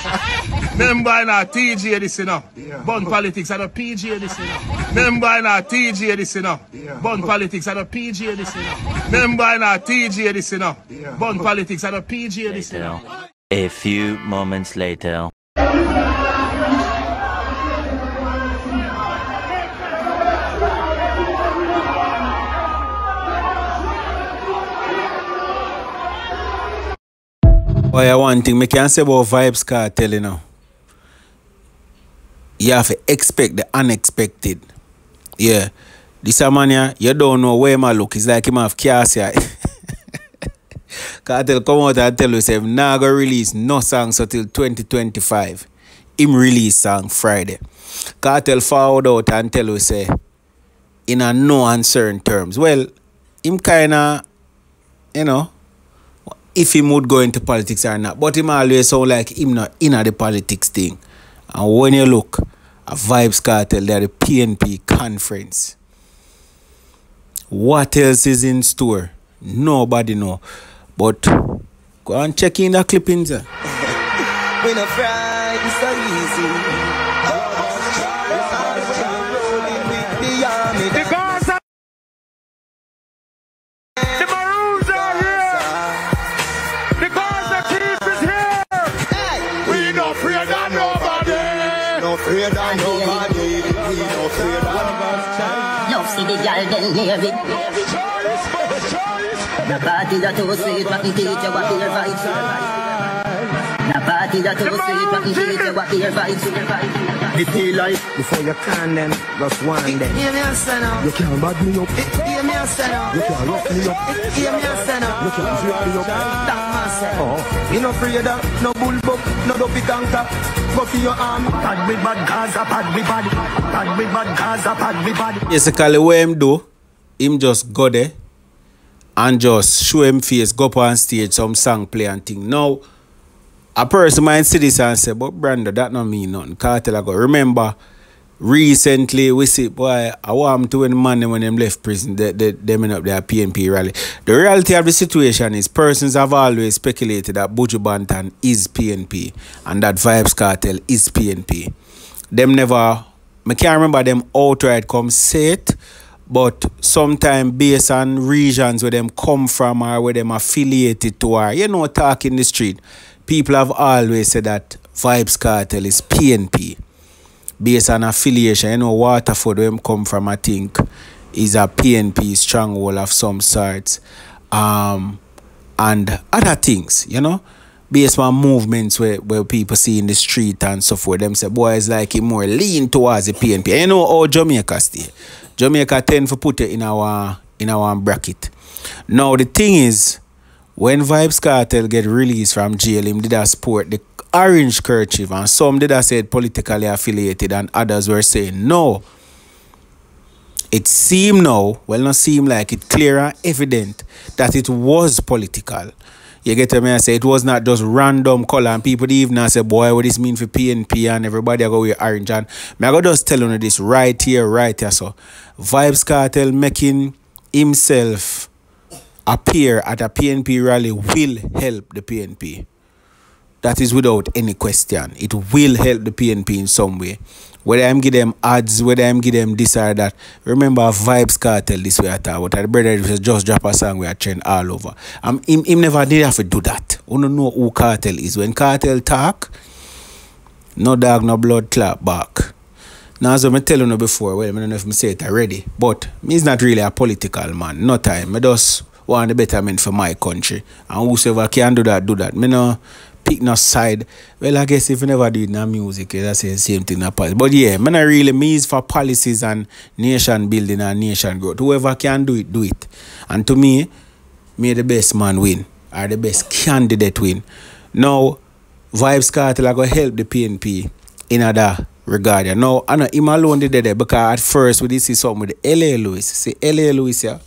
Remember in our TJ this, you know. Bun politics and a PG this, you know. Remember in our TJ this, you know. Bun politics and a PG this, you know. Remember in our TJ this, you know. Bun politics and a PG this, you know. A few moments later. Oh, yeah, one thing me can say about Vybz Kartel, you know. You have to expect the unexpected. Yeah. This a man here, you don't know where my look. It's like him have Cassia. Kartel come out and tell you, say, nah go release no songs until 2025. Him release song Friday. Kartel forward out and tell you, say, in a no uncertain terms. Well, him kinda, you know, if he would go into politics or not. But him always sound like him not in the politics thing. And when you look at Vybz Kartel, they're the PNP conference. What else is in store? Nobody know. But go and check in the clippings. eh. We no fry, it's so easy. Afraid of nobody. We no afraid of nobody. Love see the girl them near it. The party that too sweet, what the teach you what your vibes. The party that too sweet, what the teach you what your vibes. The daylight before you can them, just one them. Hear me a say now. You can't bad me up. Hear me a say now. You can't rough me up. Hear me a say now. You can't drag me up. That man say. Oh, you no afraid of no bullbuck, no dopey conquer. Go for your arm. Bad with bad Gaza, bad with bad. Bad with bad Gaza, bad with bad. Basically, what him do, him just go there and just show him face, go up on stage, some song play and thing. Now, a person might see this and say, but Brando, that not mean nothing. Kartel I go. Remember, recently we see, boy, I want to when them when them left prison, they, they, them up their PNP rally. The reality of the situation is persons have always speculated that Buju Banton is PNP and that Vybz Kartel is PNP. Them never, I can't remember them outright come say it, but sometimes based on regions where them come from or where them affiliated to or you know talk in the street people have always said that Vybz Kartel is pnp based on affiliation. You know waterford where them come from i think is a pnp stronghold of some sorts. Um and other things you know? Based on movements where, where people see in the street and so forth them say boy it's like it more lean towards the pnp you know how jamaica stay. Jamaica tend to put it in our in our bracket. Now the thing is, when Vybz Kartel get released from jail, him did a sport the orange kerchief, and some did a said politically affiliated, and others were saying no. It seemed now, well not seem like it clear and evident that it was political. You get me? I say it was not just random color and people even now say, boy, what this mean for PNP and everybody I go with orange and me I go just tell you this right here, right here. So Vybz Kartel making himself appear at a PNP rally will help the PNP. That is without any question. It will help the PNP in some way. Whether I'm give them ads, whether I'm give them this or that. Remember Vybz Kartel this way I talk about. The brother just drop a song we are trend all over. Um, him, him never did have to do that. You don't know who Kartel is. When Kartel talk, no dog, no blood clap back. Now, as I tell you before, well, I don't know if I say it already, but me is not really a political man. No time. I just want the betterment for my country. And whosoever can do that, do that. Me no pick no side. Well, I guess if you never do it in music, say the same thing. in policy. But yeah, me not really me is for policies and nation building and nation growth. Whoever can do it, do it. And to me, may the best man win or the best candidate win. Now, Vybz Kartel are going to help the PNP in other regard. Now, I know him alone did that because at first we did see something with LA Lewis. See LA Lewis, yeah.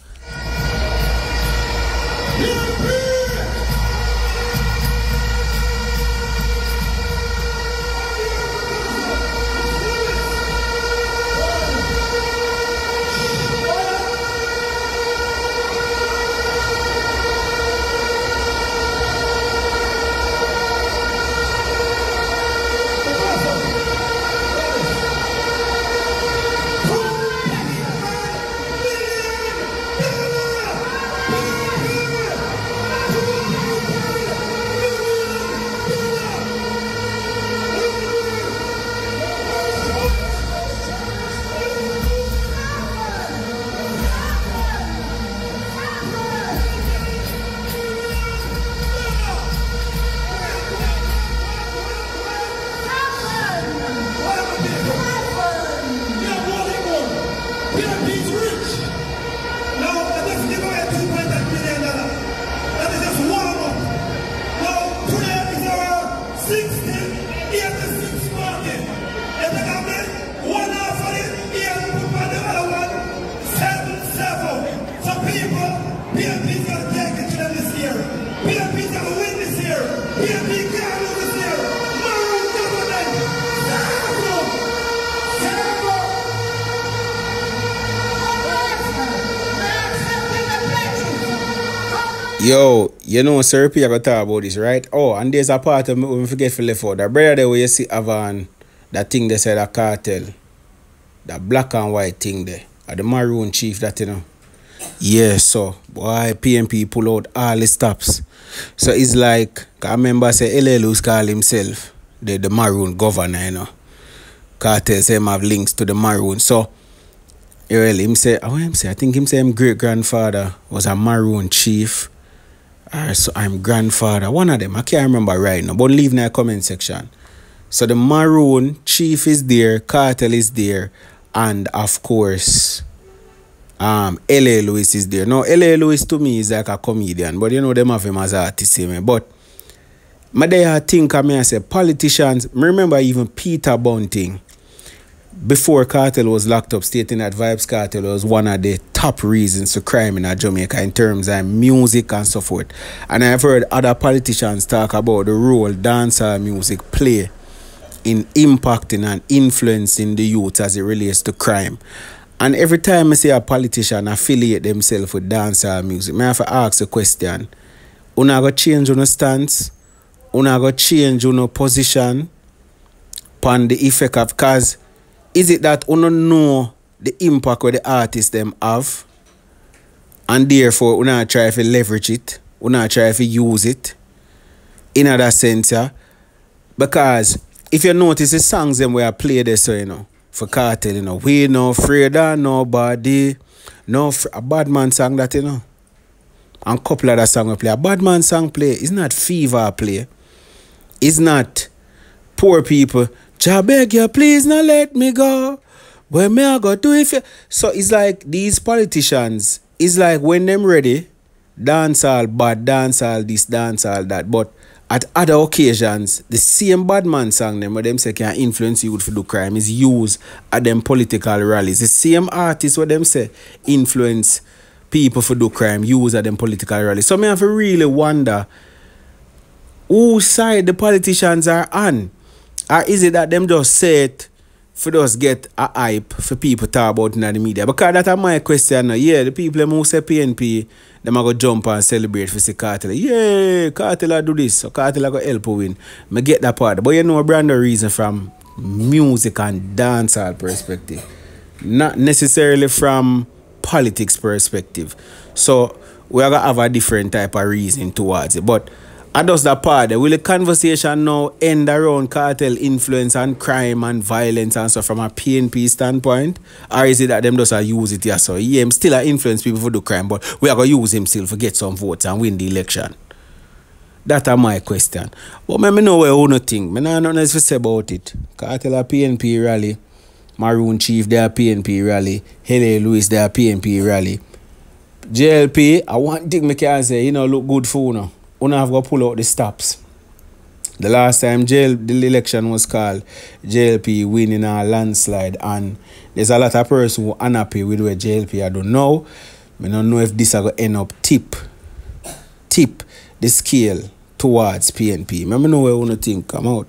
Yo, you know, Sir P, I got talk about this, right? Oh, and there's a part of me we forget to left out. That brother there where you see Avan, that thing they said a Kartel. That black and white thing there. Or the maroon chief that you know. Yeah, so why PNP pull out all the stops. So it's like I remember say Lewis call himself the, the maroon governor, you know. Kartel say him have links to the maroon. So well, him say, I him say, I think him say him great grandfather was a maroon chief. So I'm grandfather. One of them. I can't remember right now. But leave in the comment section. So the maroon chief is there, Kartel is there, and of course, um, LA Lewis is there. Now, LA Lewis to me is like a comedian, but you know them have him as artist, me. But my day I think I mean say politicians, me remember even Peter Bunting before Kartel was locked up, stating that Vybz Kartel was one of the top reasons for crime in Jamaica in terms of music and so forth. And I've heard other politicians talk about the role dancehall music play in impacting and influencing the youth as it relates to crime. And every time I see a politician affiliate themselves with dancehall music, I have to ask a question. Una go change your stance? Una go change your position upon the effect of cause is it that you don't know the impact where the artists them have? And therefore you not try to leverage it. You not try to use it. In other sense yeah? because if you notice the songs them where I play this so you know for Kartel you know we no afraid of nobody. No a bad man song that you know. And couple of the song we play. A bad man song play is not fever play. It's not poor people. Jah beg you, please not let me go. Where may I go do if you so it's like these politicians, it's like when them ready, dancehall bad, dancehall this, dancehall that. But at other occasions, the same bad man song them where them say can influence youth for do crime is used at them political rallies. The same artists what them say influence people for do crime, use at them political rallies. So me have to really wonder whose side the politicians are on. Or is it that them just say it for just get a hype for people talk about in the media? Because that's my question. Yeah, the people them who say PNP, them are go jump and celebrate for say Kartel. Yeah, Kartel do this, so Kartel go help win. Me get that part. But you know brand the reason from music and dancehall perspective. Not necessarily from politics perspective. So we are gonna have a different type of reason towards it. But I does that part. Will the conversation now end around Kartel influence and crime and violence and stuff from a PNP standpoint? Or is it that them just use it yeah so yeah, him still influence people for do crime, but we are gonna use him still for get some votes and win the election. That are my question. But me, me know where you think. Me know nothing else to say about it. Kartel a PNP rally. Maroon Chief there PNP rally. LA Lewis there PNP rally. JLP, I want thing me can say, you know, look good for you know. Una have got pull out the stops. The last time jail the election was called, JLP winning a landslide and there's a lot of person who unhappy with where JLP I don't know. I don't know if this are gonna end up tip tip the scale towards PNP. Don't know where you wanna think come out.